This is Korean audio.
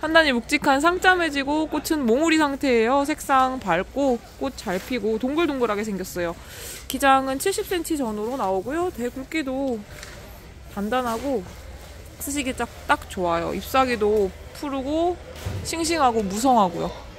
판단이 묵직한 상짜매지고 꽃은 몽우리 상태예요. 색상 밝고 꽃 잘 피고 동글동글하게 생겼어요. 기장은 70cm 전후로 나오고요. 대 굵기도 단단하고 쓰시기 딱, 딱 좋아요. 잎사귀도 푸르고 싱싱하고 무성하고요.